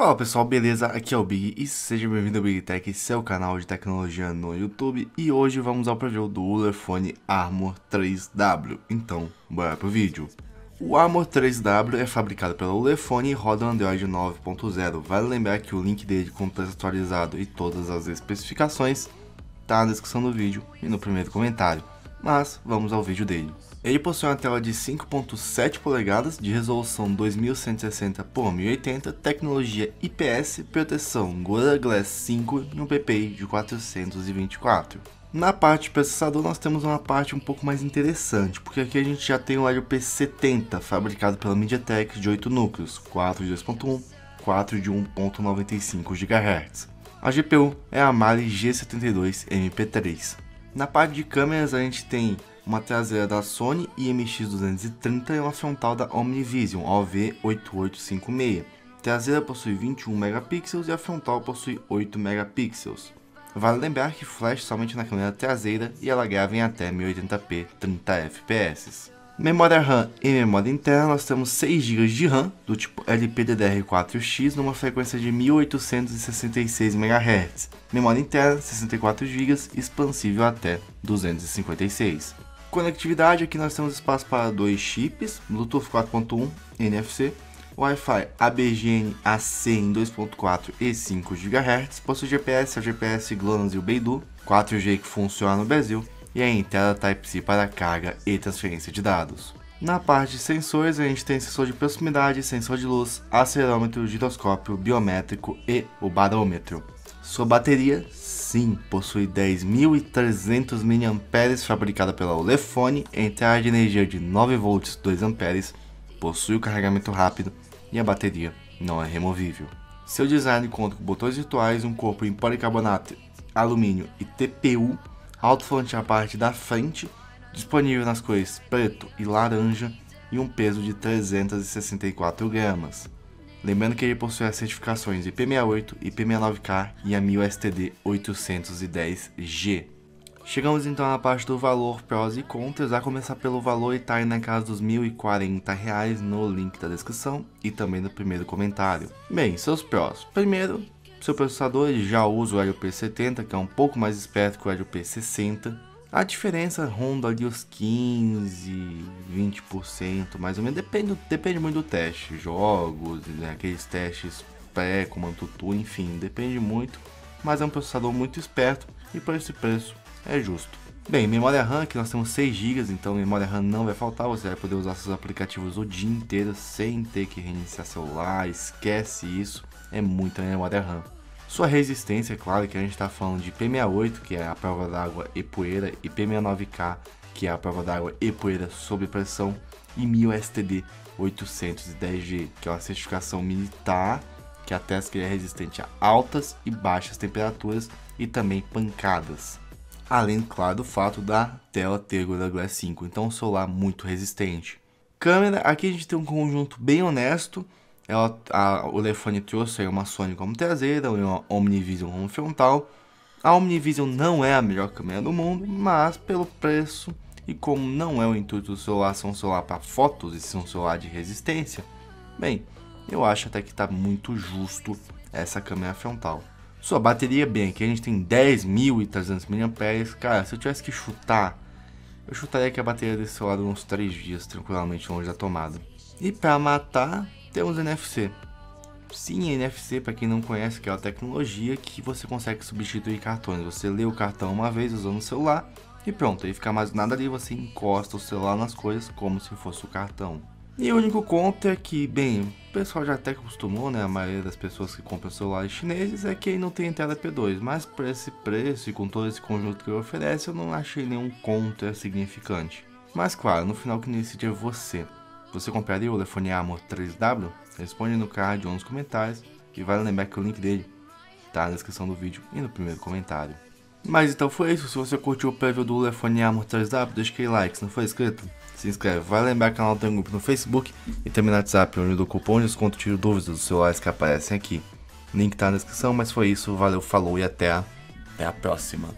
Fala pessoal, beleza? Aqui é o Big e seja bem-vindo ao Big Tech, seu canal de tecnologia no YouTube. E hoje vamos ao preview do Ulefone Armor 3W. Então, bora pro vídeo. O Armor 3W é fabricado pela Ulefone e roda Android 9.0. Vale lembrar que o link dele com preço atualizado e todas as especificações tá na descrição do vídeo e no primeiro comentário. Mas vamos ao vídeo dele. Ele possui uma tela de 5.7 polegadas de resolução 2160 por 1080, tecnologia IPS, proteção Gorilla Glass 5 e um PPI de 424. Na parte de processador nós temos uma parte um pouco mais interessante, porque aqui a gente já tem o Helio P70, fabricado pela MediaTek de 8 núcleos, 4 de 2.1, 4 de 1.95 GHz. A GPU é a Mali G72 MP3. Na parte de câmeras a gente tem uma traseira da Sony IMX230 e uma frontal da Omnivision OV8856. A traseira possui 21 megapixels e a frontal possui 8 megapixels. Vale lembrar que flash somente na câmera traseira e ela grava em até 1080p 30 fps. Memória RAM e memória interna, nós temos 6 GB de RAM do tipo LPDDR4X numa frequência de 1866 MHz. Memória interna 64 GB, expansível até 256. Conectividade, aqui nós temos espaço para dois chips, Bluetooth 4.1, NFC, Wi-Fi ABGN AC em 2.4 e 5 GHz, possui GPS, a GPS GLONASS e o Beidou, 4G que funciona no Brasil, e a entrada Type-C para carga e transferência de dados. Na parte de sensores, a gente tem sensor de proximidade, sensor de luz, acelerômetro, giroscópio, biométrico e o barômetro. Sua bateria, sim, possui 10.300 mAh fabricada pela Ulefone, entrada de energia de 9 volts 2 A, possui o carregamento rápido e a bateria não é removível. Seu design conta com botões virtuais, um corpo em policarbonato, alumínio e TPU, alto-falante na parte da frente, disponível nas cores preto e laranja e um peso de 364 gramas. Lembrando que ele possui as certificações IP68, IP69K e a 1000STD 810G. Chegamos então na parte do valor prós e contras, a começar pelo valor e tá aí na casa dos R$ 1.040 no link da descrição e também no primeiro comentário. Bem, seus prós. Primeiro, seu processador já usa o Helio P70, que é um pouco mais esperto que o Helio P60, a diferença ronda ali os 15, 20%, mais ou menos. Depende, depende muito do teste. Jogos, né, aqueles testes pré, comando tutu, enfim, depende muito. Mas é um processador muito esperto e por esse preço é justo. Bem, memória RAM, aqui nós temos 6 GB, então memória RAM não vai faltar, você vai poder usar seus aplicativos o dia inteiro sem ter que reiniciar celular, esquece isso, é muita memória RAM. Sua resistência, é claro que a gente está falando de P68, que é a prova d'água e poeira, e P69K, que é a prova d'água e poeira sob pressão, e 1000 STD 810G, que é uma certificação militar que atesta que ele é resistente a altas e baixas temperaturas e também pancadas. Além, claro, do fato da tela ter Gorilla Glass 5, então um celular muito resistente. Câmera, aqui a gente tem um conjunto bem honesto, ela, a, o telefone trouxe uma Sony como traseira uma Omnivision como frontal. A Omnivision não é a melhor câmera do mundo, mas pelo preço e como não é o intuito do celular ser um celular para fotos e ser um celular de resistência, bem, eu acho até que está muito justo essa câmera frontal. Sua bateria, bem, aqui a gente tem 10.300 mAh, cara, se eu tivesse que chutar, eu chutaria que a bateria desse celular dura uns 3 dias tranquilamente longe da tomada. E para matar, temos NFC. Sim, NFC, para quem não conhece, que é a tecnologia que você consegue substituir cartões. Você lê o cartão uma vez usando o celular e pronto, aí fica mais nada ali, você encosta o celular nas coisas como se fosse o cartão. E o único conto é que, bem, o pessoal já até acostumou, né? A maioria das pessoas que compram celulares chineses é que não tem tela P2. Mas por esse preço e com todo esse conjunto que ele oferece, eu não achei nenhum contra significante. Mas claro, no final que decide é você. Você compraria o telefone Amor 3W? Responde no card ou nos comentários. E vale lembrar que o link dele tá na descrição do vídeo e no primeiro comentário. Mas então foi isso. Se você curtiu o preview do telefone Amor 3W, deixa aquele like. Se não for inscrito, se inscreve. Vale lembrar que o canal tem um grupo no Facebook e também no WhatsApp, onde dou cupom de desconto tiro dúvidas dos celulares que aparecem aqui. Link tá na descrição, mas foi isso. Valeu, falou e até a, até a próxima.